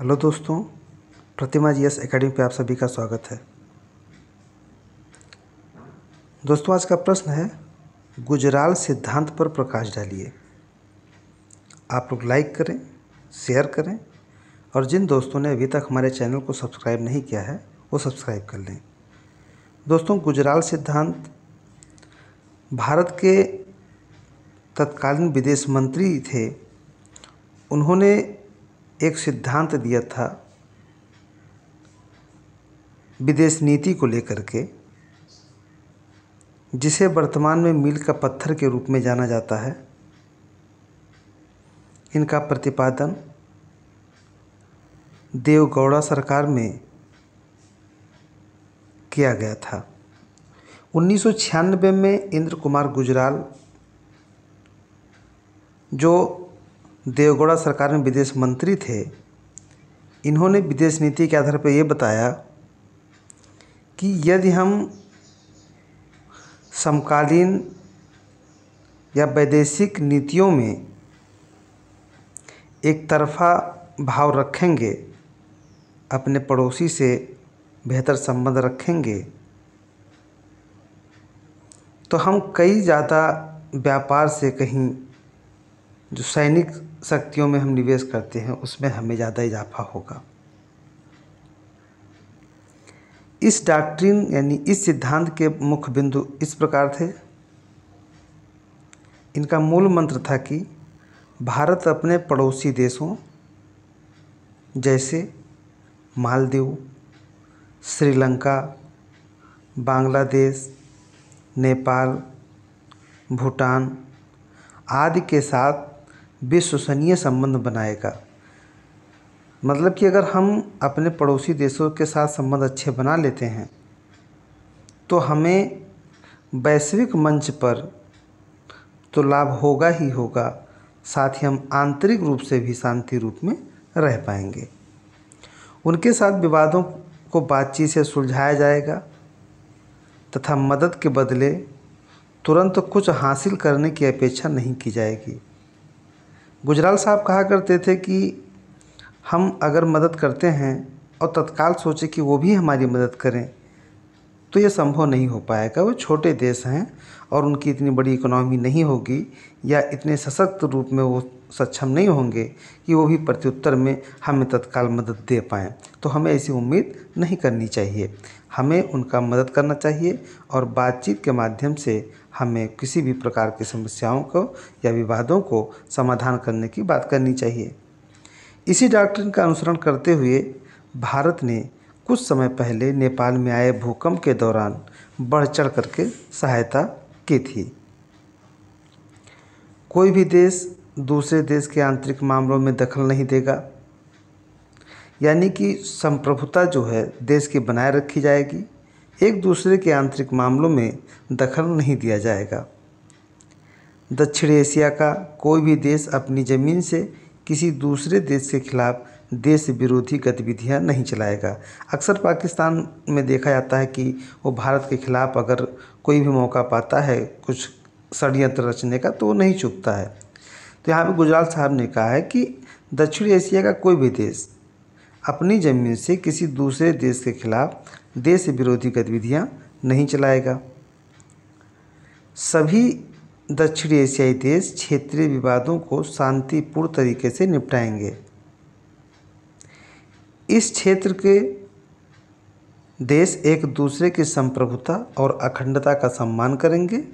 Hello दोस्तों, प्रतिमा G S academy पे आप सभी का स्वागत है। दोस्तों, आज का प्रश्न है, गुजराल सिद्धांत पर प्रकाश डालिए। आप लोग लाइक करें शेयर करें, और जिन दोस्तों ने अभी तक हमारे चैनल को सब्सक्राइब नहीं किया है, वो सब्सक्राइब कर लें। दोस्तों, गुजराल सिद्धांत भारत के तत्कालीन विदेश मंत्री थे। उन्होंने एक सिद्धांत दिया था विदेश नीति को लेकर के, जिसे वर्तमान में मील का पत्थर के रूप में जाना जाता है। इनका प्रतिपादन देवगौड़ा सरकार में किया गया था। उन्नीस सौ छियानबे में इंद्र कुमार गुजराल, जो देवगौड़ा सरकार में विदेश मंत्री थे। इन्होंने विदेश नीति के आधार पर ये बताया कि यदि हम समकालीन या वैदेशिक नीतियों में एक तरफा भाव रखेंगे, अपने पड़ोसी से बेहतर संबंध रखेंगे तो हम कई ज़्यादा व्यापार से कहीं जो सैनिक शक्तियों में हम निवेश करते हैं, उसमें हमें ज़्यादा इजाफा होगा। इस डॉक्ट्रिन यानी इस सिद्धांत के मुख्य बिंदु इस प्रकार थे। इनका मूल मंत्र था कि भारत अपने पड़ोसी देशों, जैसे मालदीव, श्रीलंका, बांग्लादेश, नेपाल, भूटान आदि के साथ विश्वसनीय संबंध बनाएगा। मतलब कि अगर हम अपने पड़ोसी देशों के साथ संबंध अच्छे बना लेते हैं तो हमें वैश्विक मंच पर तो लाभ होगा ही होगा, साथ ही हम आंतरिक रूप से भी शांति रूप में रह पाएँगे। उनके साथ विवादों को बातचीत से सुलझाया जाएगा, तथा मदद के बदले तुरंत कुछ हासिल करने की अपेक्षा नहीं की जाएगी। गुजराल साहब कहा करते थे कि हम अगर मदद करते हैं और तत्काल सोचे कि वो भी हमारी मदद करें तो ये संभव नहीं हो पाएगा। वो छोटे देश हैं और उनकी इतनी बड़ी इकोनॉमी नहीं होगी या इतने सशक्त रूप में वो सक्षम नहीं होंगे कि वो भी प्रत्युत्तर में हमें तत्काल मदद दे पाएँ। तो हमें ऐसी उम्मीद नहीं करनी चाहिए। हमें उनका मदद करना चाहिए और बातचीत के माध्यम से हमें किसी भी प्रकार की समस्याओं को या विवादों को समाधान करने की बात करनी चाहिए। इसी डॉक्ट्रिन का अनुसरण करते हुए भारत ने कुछ समय पहले नेपाल में आए भूकंप के दौरान बढ़ चढ़ करके सहायता की थी। कोई भी देश दूसरे देश के आंतरिक मामलों में दखल नहीं देगा। यानी कि संप्रभुता जो है, देश की बनाए रखी जाएगी। एक दूसरे के आंतरिक मामलों में दखल नहीं दिया जाएगा। दक्षिण एशिया का कोई भी देश अपनी ज़मीन से किसी दूसरे देश के खिलाफ देश विरोधी गतिविधियाँ नहीं चलाएगा। अक्सर पाकिस्तान में देखा जाता है कि वो भारत के खिलाफ अगर कोई भी मौका पाता है, कुछ षडयंत्र रचने का तो वो नहीं चुकता है। तो यहाँ पे गुजराल साहब ने कहा है कि दक्षिण एशिया का कोई भी देश अपनी ज़मीन से किसी दूसरे देश के खिलाफ देश विरोधी गतिविधियाँ नहीं चलाएगा। सभी दक्षिण एशियाई देश क्षेत्रीय विवादों को शांतिपूर्ण तरीके से निपटाएँगे। इस क्षेत्र के देश एक दूसरे की संप्रभुता और अखंडता का सम्मान करेंगे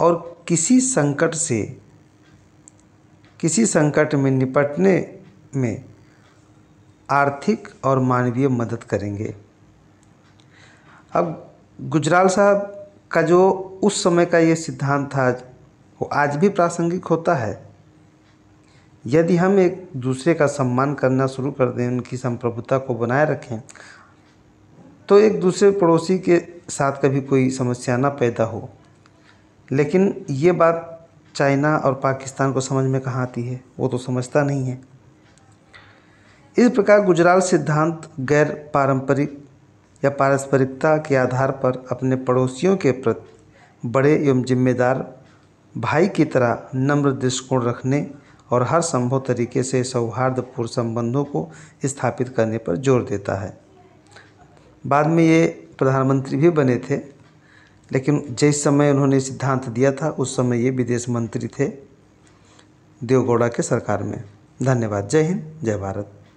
और किसी संकट से किसी संकट में निपटने में आर्थिक और मानवीय मदद करेंगे। अब गुजराल साहब का जो उस समय का ये सिद्धांत था, वो आज भी प्रासंगिक होता है। यदि हम एक दूसरे का सम्मान करना शुरू कर दें, उनकी संप्रभुता को बनाए रखें तो एक दूसरे पड़ोसी के साथ कभी कोई समस्या ना पैदा हो। लेकिन ये बात चाइना और पाकिस्तान को समझ में कहाँ आती है? वो तो समझता नहीं है। इस प्रकार गुजराल सिद्धांत गैर पारंपरिक या पारस्परिकता के आधार पर अपने पड़ोसियों के प्रति बड़े एवं जिम्मेदार भाई की तरह नम्र दृष्टिकोण रखने और हर संभव तरीके से सौहार्दपूर्ण संबंधों को स्थापित करने पर ज़ोर देता है। बाद में ये प्रधानमंत्री भी बने थे। लेकिन जिस समय उन्होंने सिद्धांत दिया था, उस समय ये विदेश मंत्री थे देवगौड़ा के सरकार में। धन्यवाद। जय हिंद, जय भारत।